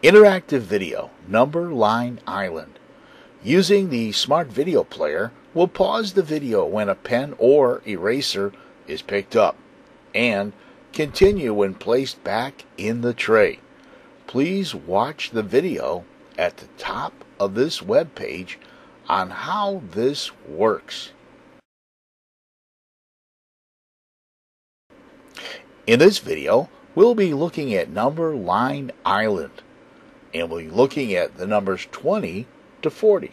Interactive video, Number Line Island. Using the Smart Video Player, we'll pause the video when a pen or eraser is picked up and continue when placed back in the tray. Please watch the video at the top of this web page on how this works. In this video, we'll be looking at Number Line Island and we'll be looking at the numbers 20 to 40.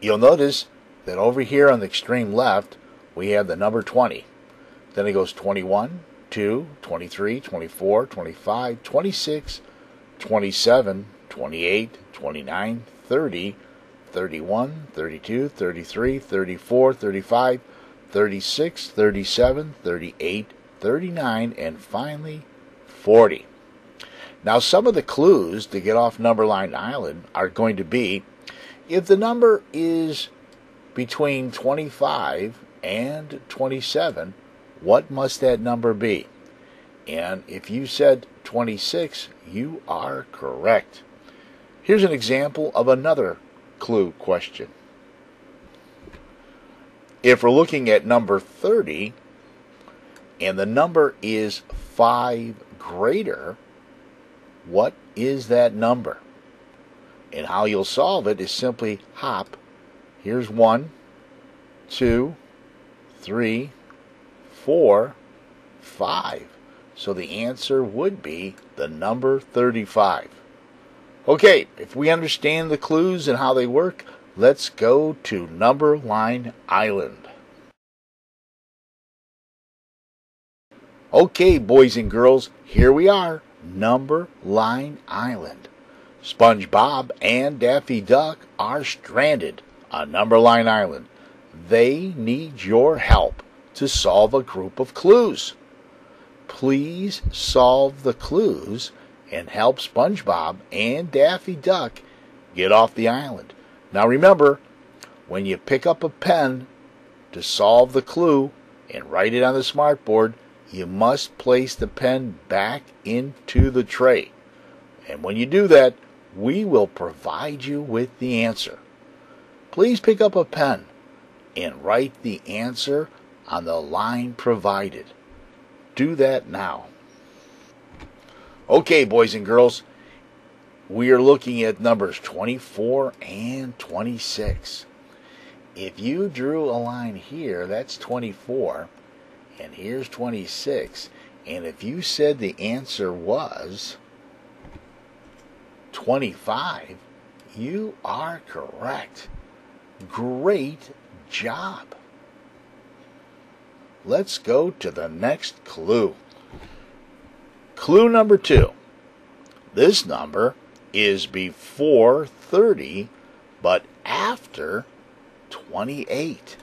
You'll notice that over here on the extreme left, we have the number 20. Then it goes 21, 2, 23, 24, 25, 26, 27, 28, 29, 30, 31, 32, 33, 34, 35, 36, 37, 38, 39, and finally 40. Now, some of the clues to get off Numberline Island are going to be if the number is between 25 and 27, what must that number be? And if you said 26, you are correct. Here's an example of another clue question. If we're looking at number 30 and the number is 5 greater, what is that number? And how you'll solve it is simply hop. Here's one, two, three, four, five. So the answer would be the number 35. Okay, if we understand the clues and how they work, let's go to Number Line Island. Okay, boys and girls, here we are. Number Line Island. SpongeBob and Daffy Duck are stranded on Number Line Island. They need your help to solve a group of clues. Please solve the clues and help SpongeBob and Daffy Duck get off the island. Now remember, when you pick up a pen to solve the clue and write it on the smartboard, you must place the pen back into the tray. And when you do that, we will provide you with the answer. Please pick up a pen and write the answer on the line provided. Do that now. Okay, boys and girls, we are looking at numbers 24 and 26. If you drew a line here, that's 24 and here's 26. And if you said the answer was 25, you are correct. Great job. Let's go to the next clue. Clue number two. This number is before 30, but after 28.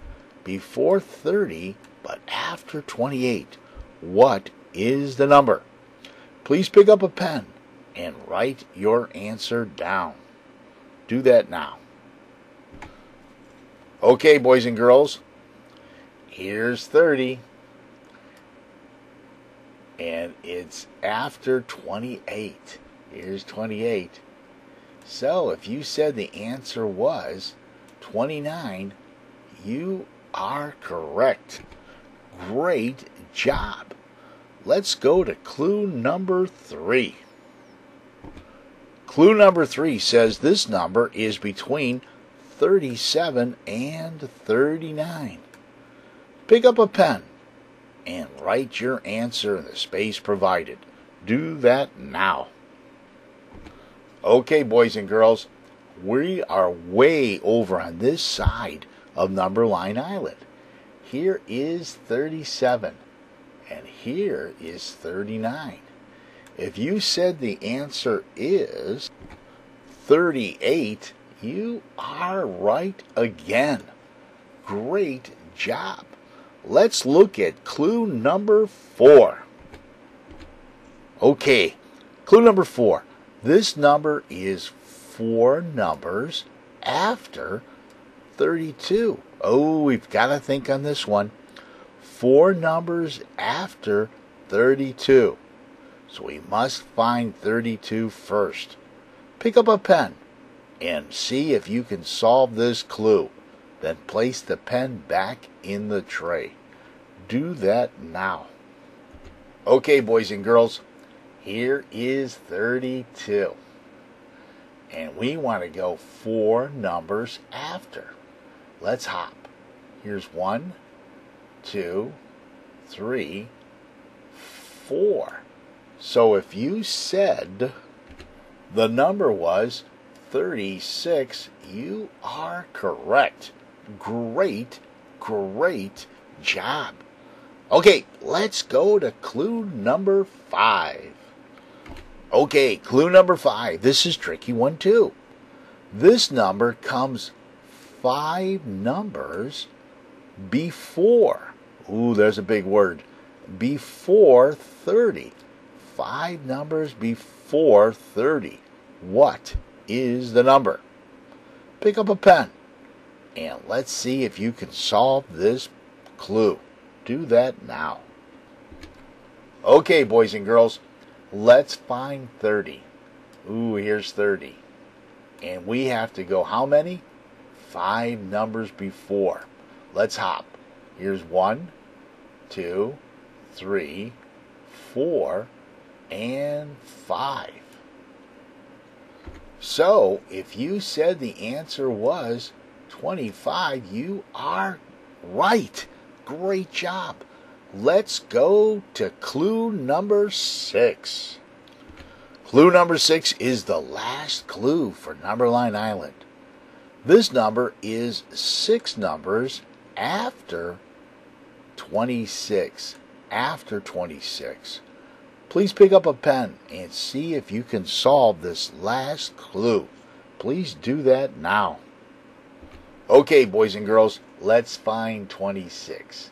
Before 30, but after 28, what is the number? Please pick up a pen and write your answer down. Do that now. Okay, boys and girls, here's 30. And it's after 28. Here's 28. So if you said the answer was 29, you are correct. Great job. Let's go to clue number three. Clue number three says this number is between 37 and 39. Pick up a pen and write your answer in the space provided. Do that now. Okay, boys and girls, we are way over on this side of Number Line Island here is 37 and here is 39. If you said the answer is 38, you are right again. Great job. Let's look at clue number four. Okay, clue number four. This number is four numbers after 32. Oh, we've got to think on this one. Four numbers after 32. So we must find 32 first. Pick up a pen and see if you can solve this clue. Then place the pen back in the tray. Do that now. Okay, boys and girls, here is 32. And we want to go four numbers after. Let's hop. Here's one, two, three, four. So if you said the number was 36, you are correct. Great, great job. Okay, let's go to clue number five. Okay, clue number five. This is tricky one too. This number comes five numbers before. Ooh, there's a big word. Before 30. Five numbers before 30. What is the number? Pick up a pen and let's see if you can solve this clue. Do that now. Okay, boys and girls, let's find 30. Ooh, here's 30. And we have to go how many? Five numbers before. Let's hop. Here's one, two, three, four, and five. So, if you said the answer was 25, you are right. Great job. Let's go to clue number six. Clue number six is the last clue for Numberline Island. This number is six numbers after 26. After 26. Please pick up a pen and see if you can solve this last clue. Please do that now. Okay, boys and girls, let's find 26.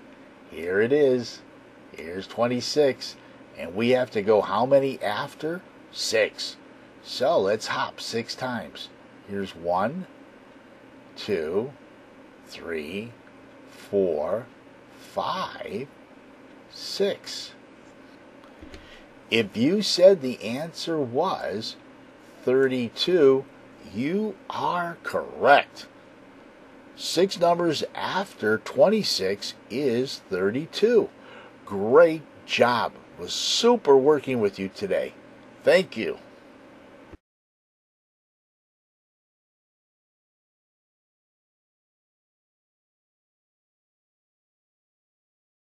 Here it is. Here's 26. And we have to go how many after? Six. So let's hop six times. Here's one, two, three, four, five, six. If you said the answer was 32, you are correct. Six numbers after 26 is 32. Great job. Was super working with you today. Thank you.